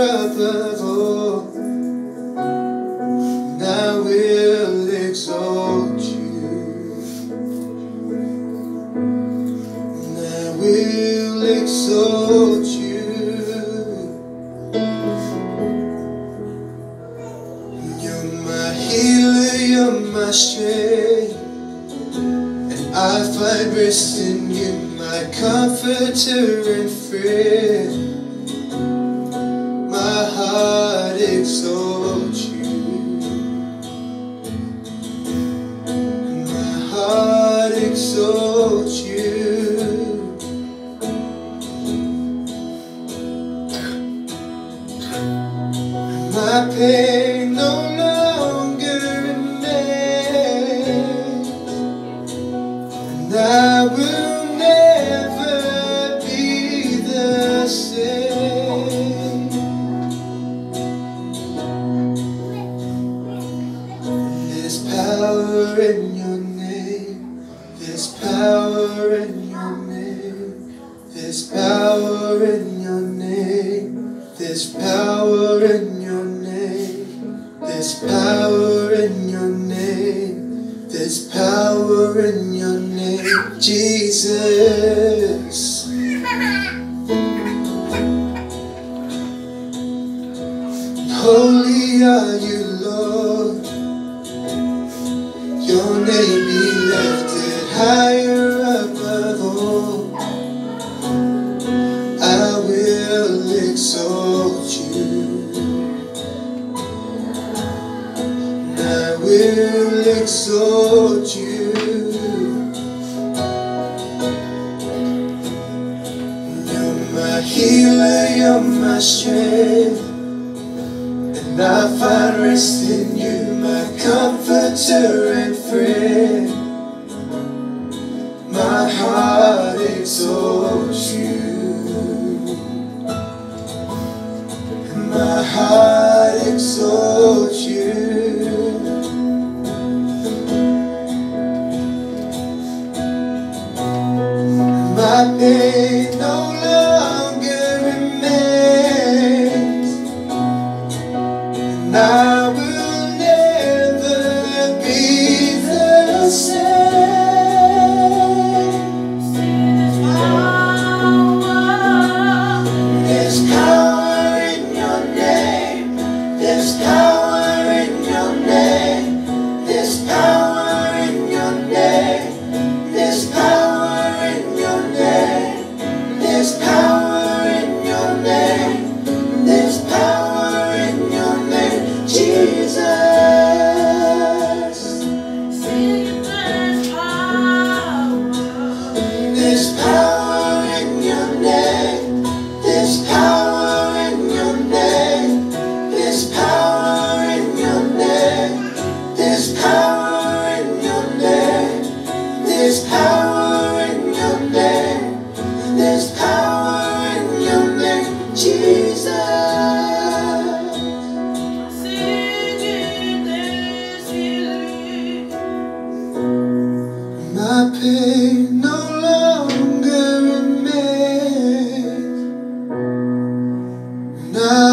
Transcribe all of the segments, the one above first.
I will exalt you. I will exalt you. You're my healer, you're my strength. And I find rest in you, my comforter and friend. My heart exalts you. My heart exalts you. My pain no longer There's power in your name. There's power in your name. There's power in your name. There's power in your name, Jesus. Holy are you, Lord. Your name be lifted higher Will exalt you. You're my healer, you're my strength. And I find rest in you, my comforter and friend. My heart exalts No longer remains. And I will never be the same. There's power in your name. There's power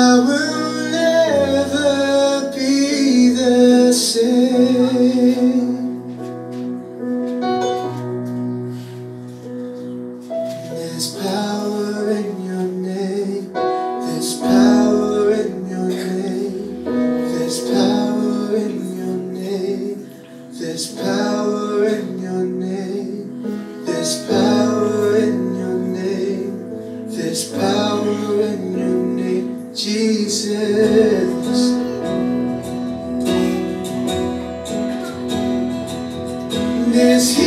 I will never be the same. There's power in your name. There's power in your name. There's power in your name. There's power in your name. There's power There's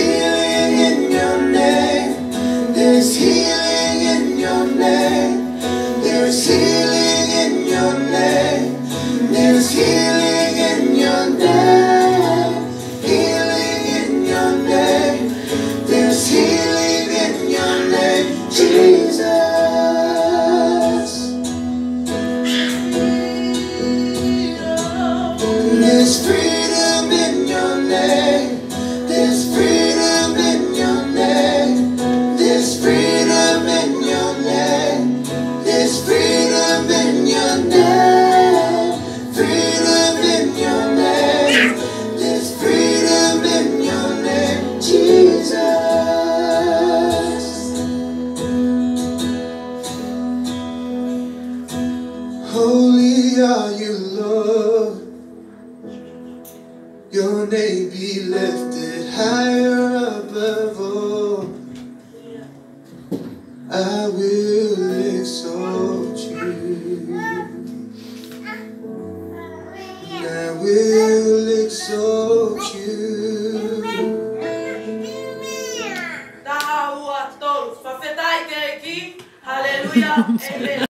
your name be lifted higher above all. I will exalt you. I will exalt you. Hallelujah.